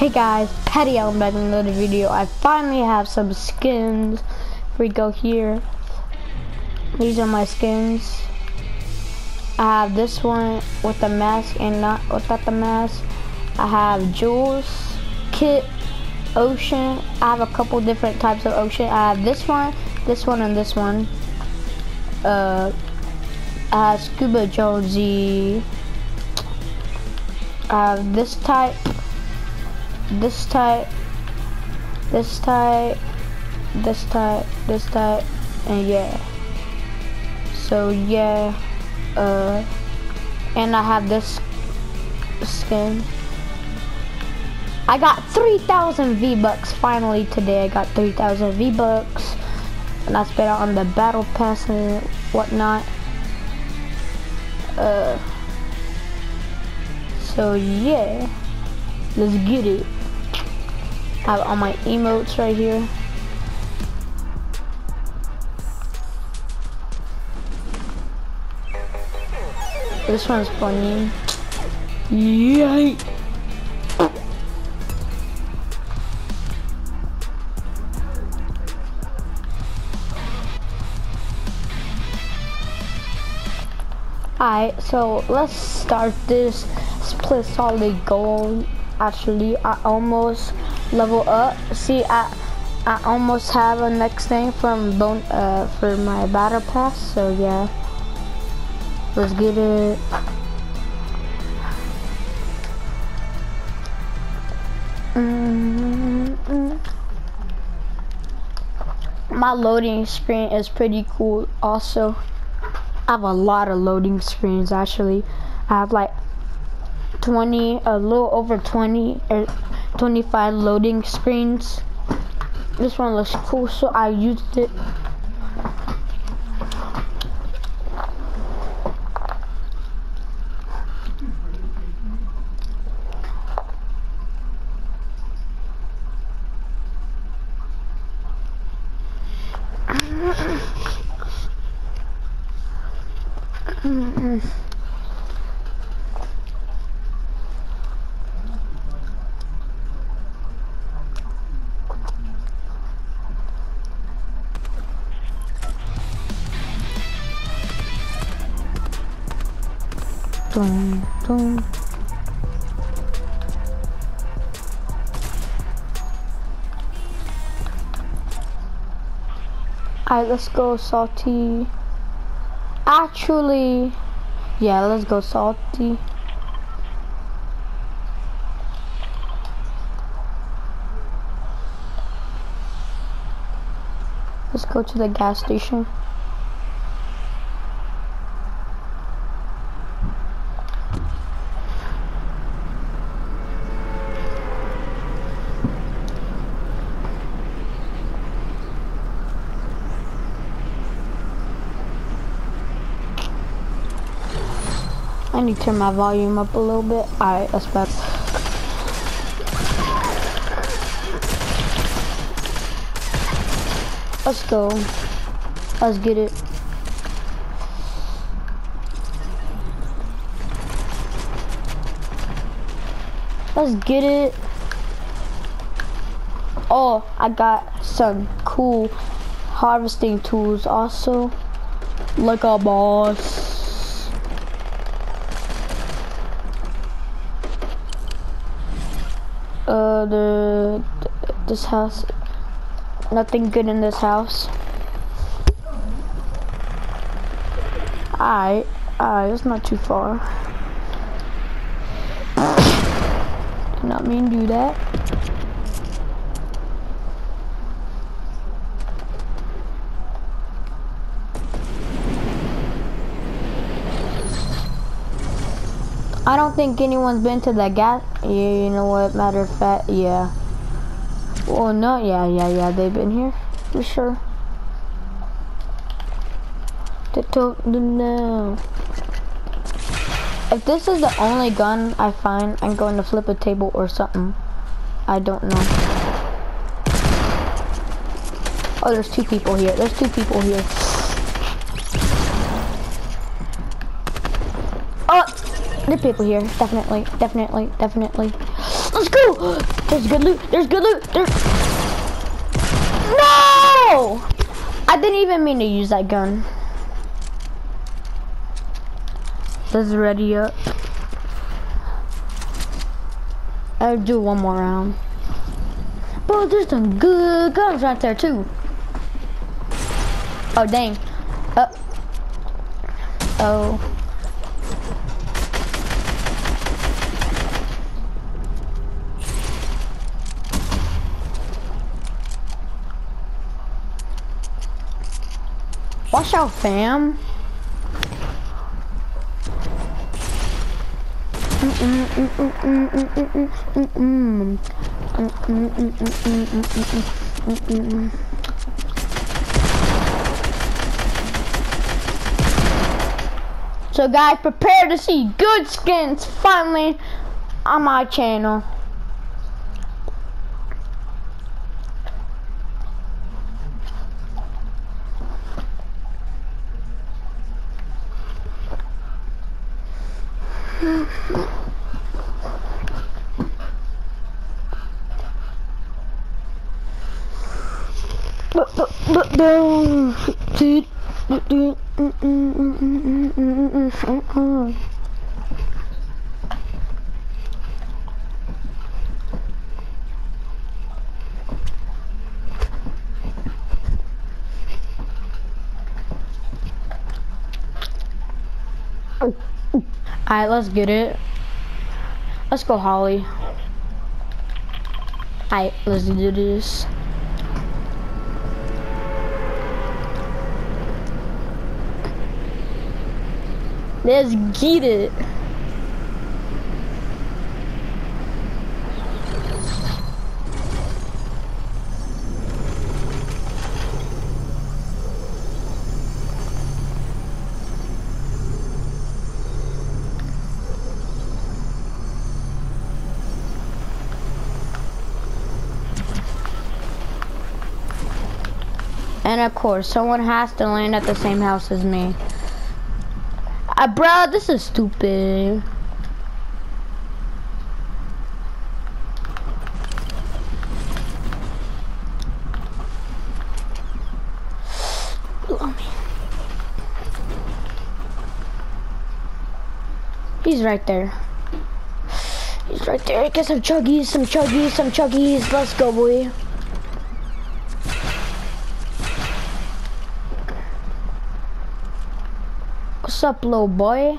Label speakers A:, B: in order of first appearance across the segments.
A: Hey guys, Petty Allen back in another video. I finally have some skins. We go here. These are my skins. I have this one with the mask and not without the mask. I have Jules, Kit, Ocean. I have a couple different types of Ocean. I have this one, this one, and this one. Uh, I have Scuba Jonesy. I have this type this type, this type, this type, this type, and yeah. So yeah, uh, and I have this skin. I got 3,000 V-Bucks finally today. I got 3,000 V-Bucks. And I spent on the battle pass and whatnot. Uh, so yeah, let's get it. I have all my emotes right here. This one's funny. Yay! Alright, so let's start this split solid gold. Actually, I almost level up. See, I I almost have a next thing from bone uh for my battle pass. So yeah, let's get it. Mm -hmm. My loading screen is pretty cool. Also, I have a lot of loading screens actually. I have like 20, a little over 20 or 25 loading screens. This one looks cool, so I used it. Dun, dun. Alright, let's go salty. Actually, yeah, let's go salty. Let's go to the gas station. I need to turn my volume up a little bit. Alright, that's better. Let's go. Let's get it. Let's get it. Oh, I got some cool harvesting tools also. Like a boss. uh, the, this house, nothing good in this house. Alright, alright, it's not too far. Did not mean do that. I don't think anyone's been to that gas. Yeah, you know what? Matter of fact, yeah. Well, no, yeah, yeah, yeah. They've been here for sure. They don't know. If this is the only gun I find, I'm going to flip a table or something. I don't know. Oh, there's two people here. There's two people here. Oh! There's people here. Definitely, definitely, definitely. Let's go! There's good loot. There's good loot. There's... No! I didn't even mean to use that gun. Let's ready up. I'll do one more round. Bro, there's some good guns right there too. Oh dang. Uh oh. Watch out, fam. So guys, prepare to see good skins finally on my channel. Alright, let's get it. Let's go, Holly. Alright, let's do this. Let's get it. Course, someone has to land at the same house as me. Uh, bro, this is stupid. He's right there. He's right there. Get some chuggies, some chuggies, some chuggies. Let's go, boy. What's up, little boy?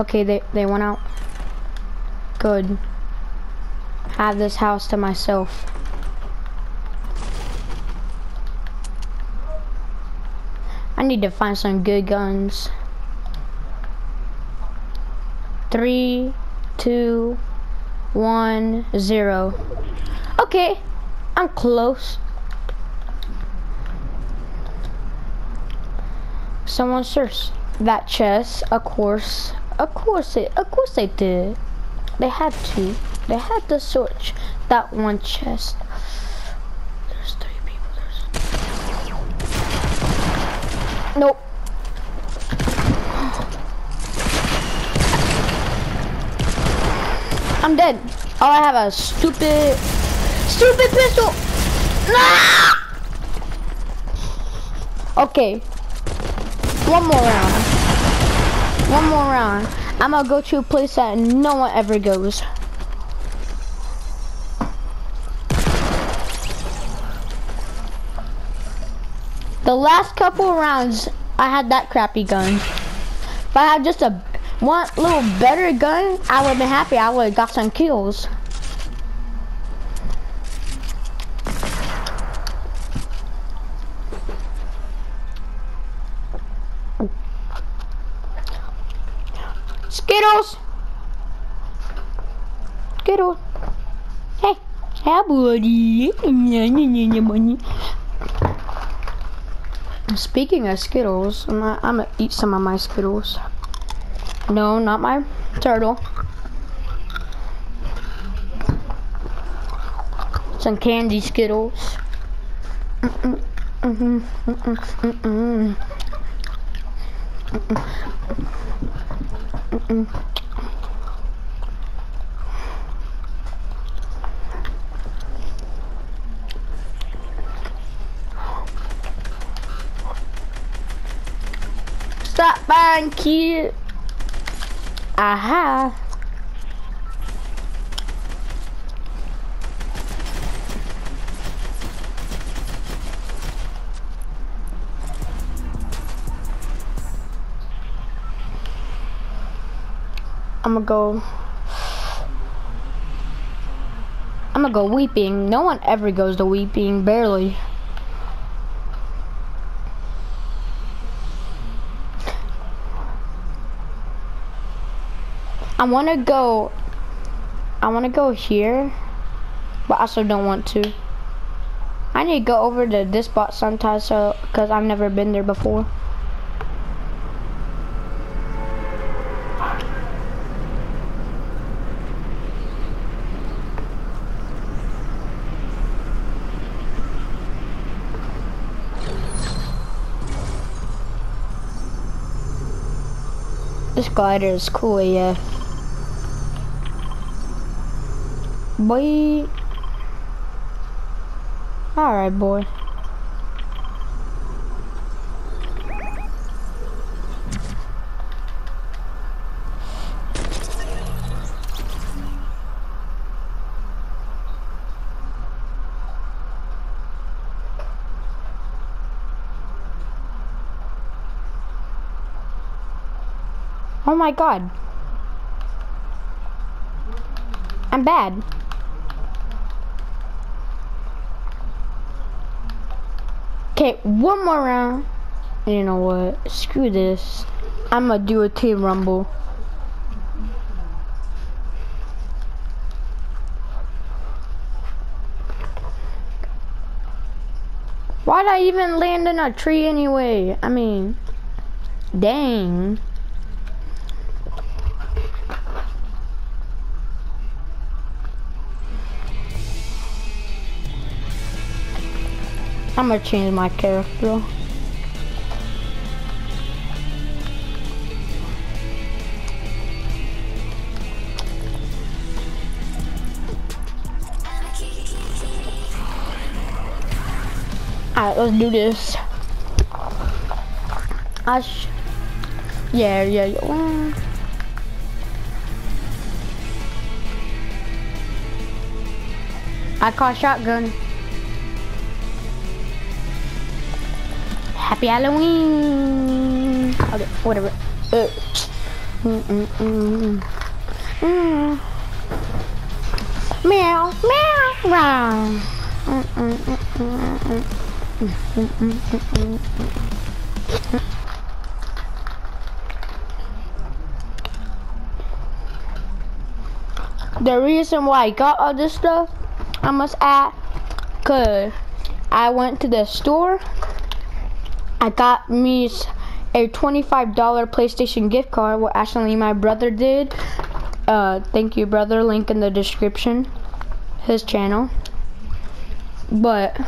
A: Okay, they, they went out. Good. Have this house to myself. I need to find some good guns. Three, two, one, zero. Okay, I'm close. Someone searched that chest, of course. Of course it, of course they did. They had to. They had to search that one chest. There's three people, there's... Nope. I'm dead. Oh, I have a stupid, stupid pistol. Nah! Okay, one more round. One more round. I'm gonna go to a place that no one ever goes. The last couple rounds, I had that crappy gun. If I had just a one little better gun, I would have been happy. I would have got some kills. Skittles! Skittles! Hey! Hey, buddy! Speaking of Skittles, I'm gonna, I'm gonna eat some of my Skittles. No, not my turtle. Some candy Skittles. Mm -mm, mm Stop buying cute. Aha. I'm gonna go. I'm gonna go weeping. No one ever goes to weeping, barely. I wanna go, I wanna go here, but I also don't want to. I need to go over to this spot sometime so, cause I've never been there before. This glider is cool, yeah. Boy. Alright, boy. My god. I'm bad. Okay, one more round. You know what? Screw this. I'm gonna do a team rumble. Why'd I even land in a tree anyway? I mean, dang. I'm gonna change my character. Alright, let's do this. I sh yeah, yeah, yeah. I caught shotgun. Happy Halloween. Okay, whatever. Uh. Mm -mm -mm. Mm. Meow, meow, meow. The reason why I got all this stuff, I must add, cause I went to the store I got me a $25 PlayStation gift card, what actually my brother did. Uh, thank you, brother. Link in the description. His channel. But...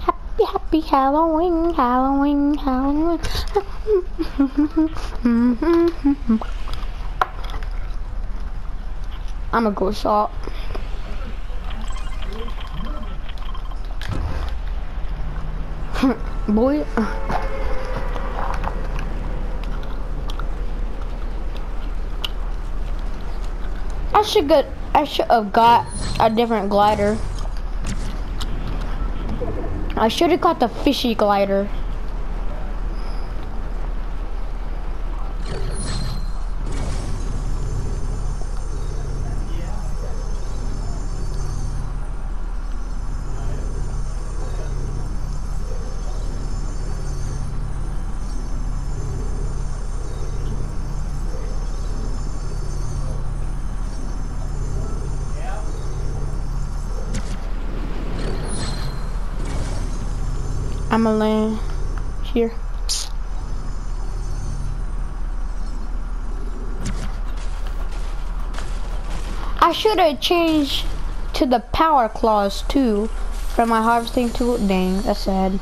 A: Happy, happy Halloween, Halloween, Halloween. I'm gonna go shop. Boy. I should get, I should have got a different glider. I should have got the fishy glider. I'm gonna land here. I should have changed to the power claws too from my harvesting tool. Dang, that's sad.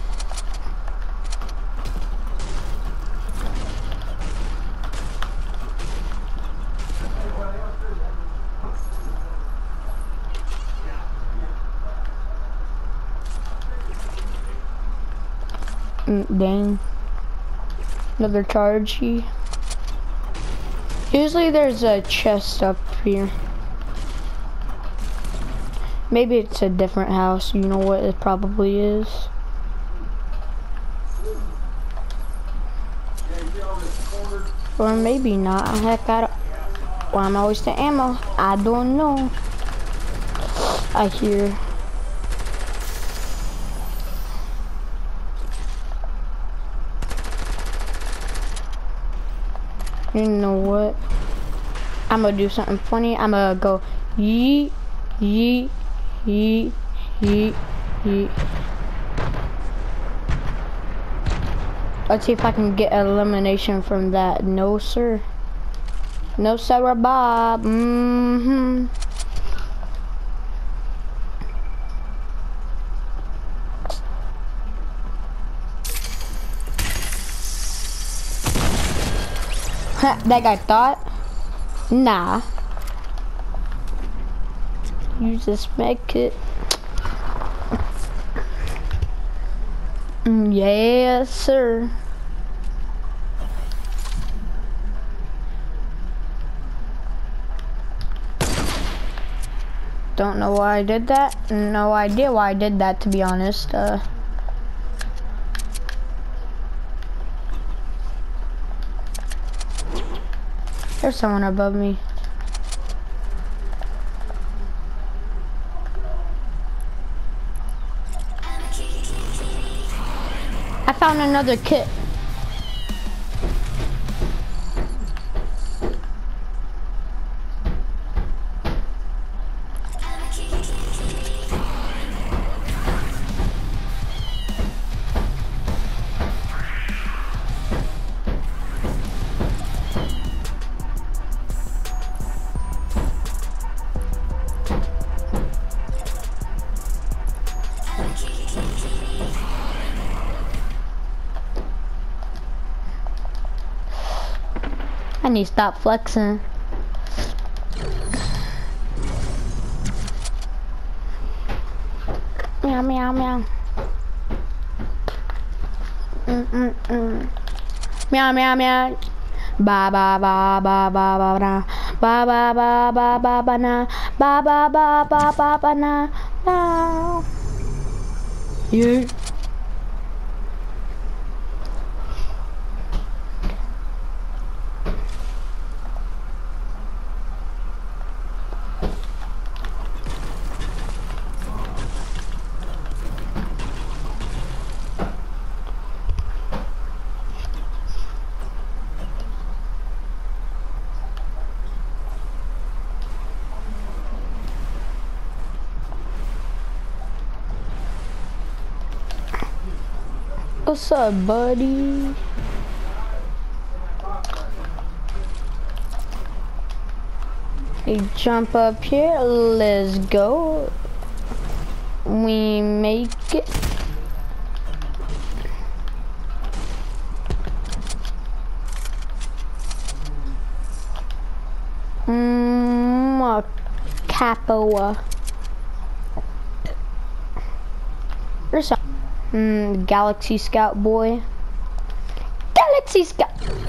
A: Mm, dang. Another charge. Usually there's a chest up here. Maybe it's a different house. You know what it probably is. Or maybe not. Heck, I don't. Well, I'm ammo. I don't know. I hear. You know what? I'm gonna do something funny. I'm gonna go yeet, yeet, yeet, yeet, yeet. Let's see if I can get elimination from that. No, sir. No, sir, Bob. Mm-hmm. That guy thought? Nah. Use this med kit. Mm, yes, sir. Don't know why I did that. No idea why I did that, to be honest. Uh, there's someone above me. I found another kit. I need to stop flexing. Meow, meow, meow. Mm, mm, mm. Meow, meow, meow. Ba ba ba ba ba ba. Ba ba ba ba ba ba na. Ba ba ba ba ba ba na. Now. You. What's up, buddy? Hey, jump up here. Let's go. We make it. Mmm, capoa. There's some. Mm, Galaxy Scout boy. Galaxy Scout.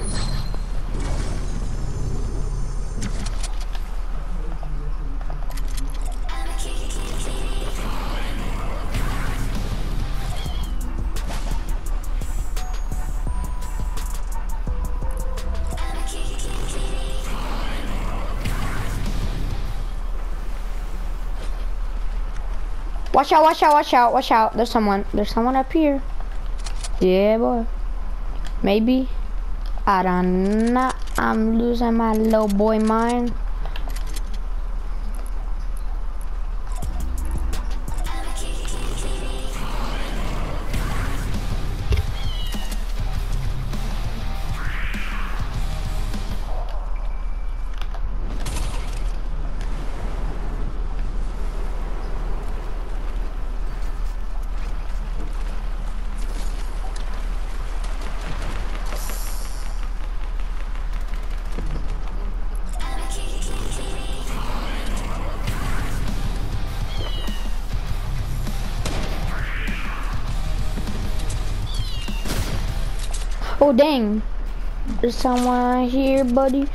A: Watch out, watch out, watch out, watch out. There's someone. There's someone up here. Yeah, boy. Maybe. I don't know. I'm losing my little boy mind. Oh dang. There's someone here, buddy.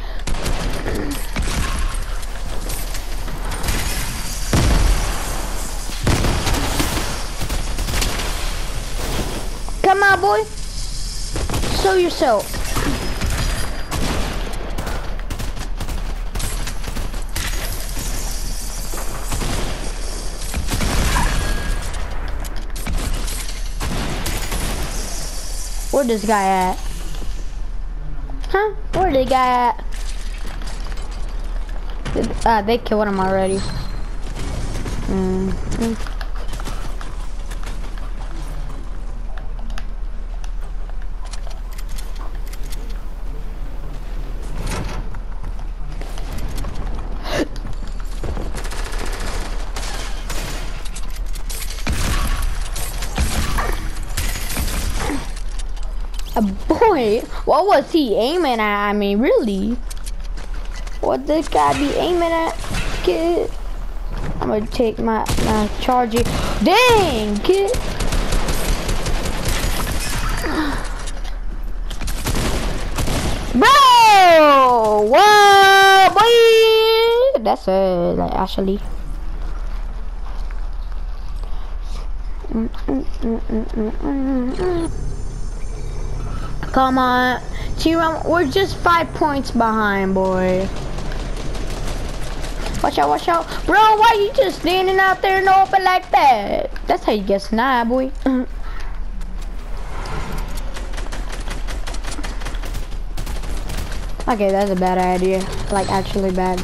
A: Come on, boy. Show yourself. Where this guy at? Huh? Where the guy at? Uh, they killed him already. Mm -hmm. A boy? What was he aiming at? I mean, really? What this guy be aiming at, kid? I'm gonna take my, my charger. Dang, kid! Bro! Whoa, boy! That's uh, like actually. Mm -mm -mm Come on. Team, we're just five points behind, boy. Watch out, watch out. Bro, why you just standing out there in open like that? That's how you get sniped, boy. okay, that's a bad idea. Like, actually bad.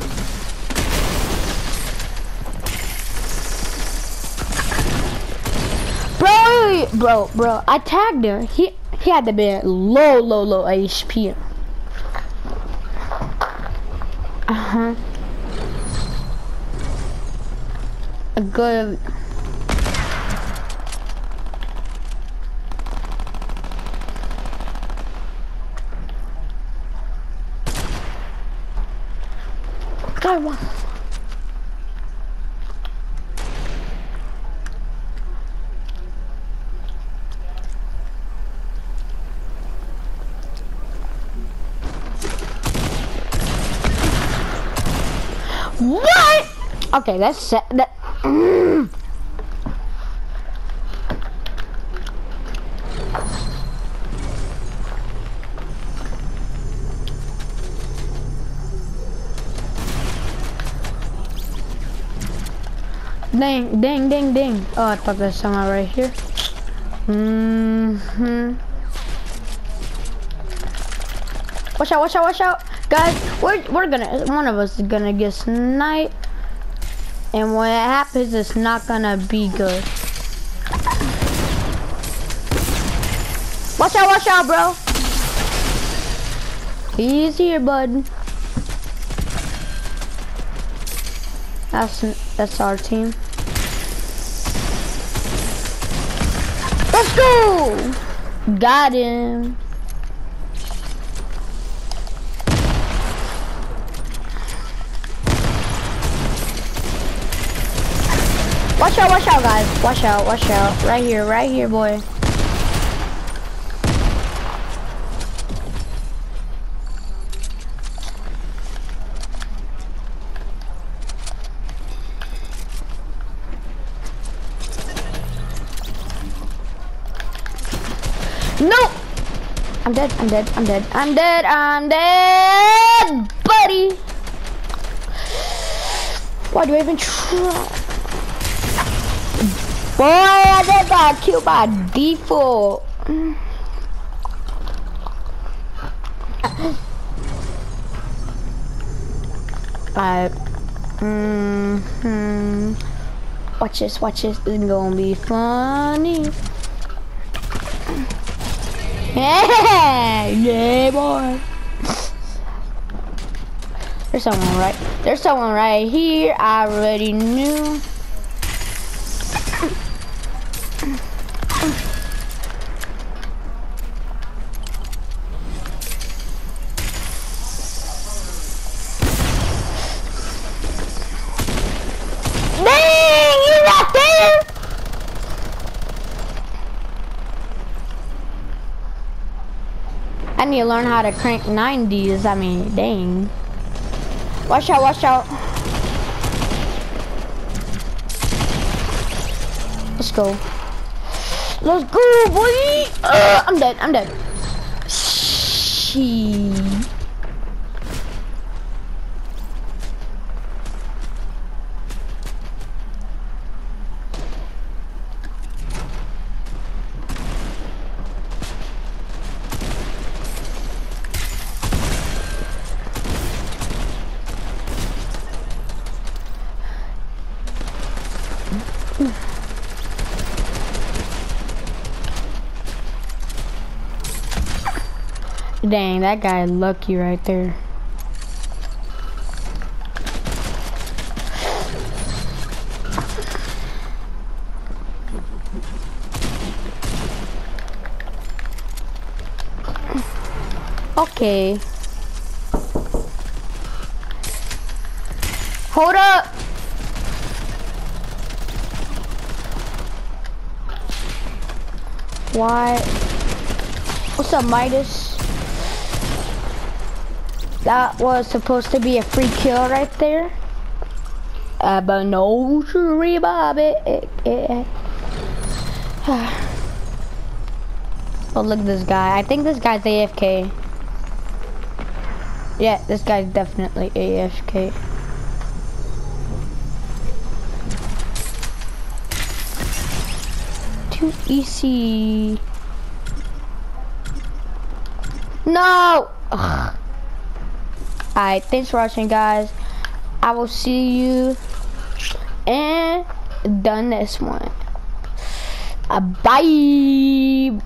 A: Bro, bro, bro, I tagged him. He he had to be at low, low, low HP. Uh-huh. A good... God, one. What? Okay, that's that. Ding, ding, ding, ding. Oh, I thought there's someone right here. Mm hmm Watch out, watch out, watch out. Guys, we're, we're gonna, one of us is gonna get sniped. And when it happens, it's not gonna be good. Watch out, watch out, bro. He's here, bud. That's, that's our team. Let's go! Got him. Watch out, watch out, guys. Watch out, watch out. Right here, right here, boy. No! I'm dead, I'm dead, I'm dead, I'm dead, I'm dead, buddy! Why do I even try? Boy, I just got killed by default. Alright. Mm hmm. Watch this, watch this. It's gonna be funny. Yeah, yeah, boy. There's someone right. There's someone right here. I already knew. To learn how to crank 90s. I mean, dang. Watch out, watch out. Let's go. Let's go, boy. Uh, I'm dead, I'm dead. She. Dang, that guy lucky right there. Okay. Hold up! Why? What's up, Midas? That was supposed to be a free kill right there. Uh, but no, sure, Bob, it, it, it. oh, look at this guy. I think this guy's AFK. Yeah, this guy's definitely AFK. Too easy. No! Ugh. Alright, thanks for watching guys. I will see you and done this one. Uh, bye.